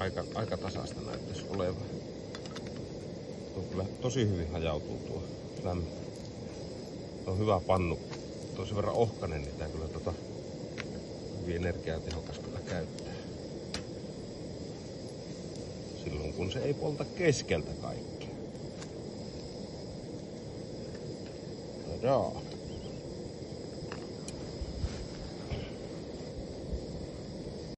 aika, aika tasasta näyttäisi olevan. Tuo kyllä tosi hyvin hajautuu tuo lämmö. Tuo on hyvä pannu. Tuo on sen verran ohkanen, niin tää kyllä tota, hyvin energiatehokas kyllä käyttää. Silloin kun se ei polta keskeltä kaikkea. Tadaa.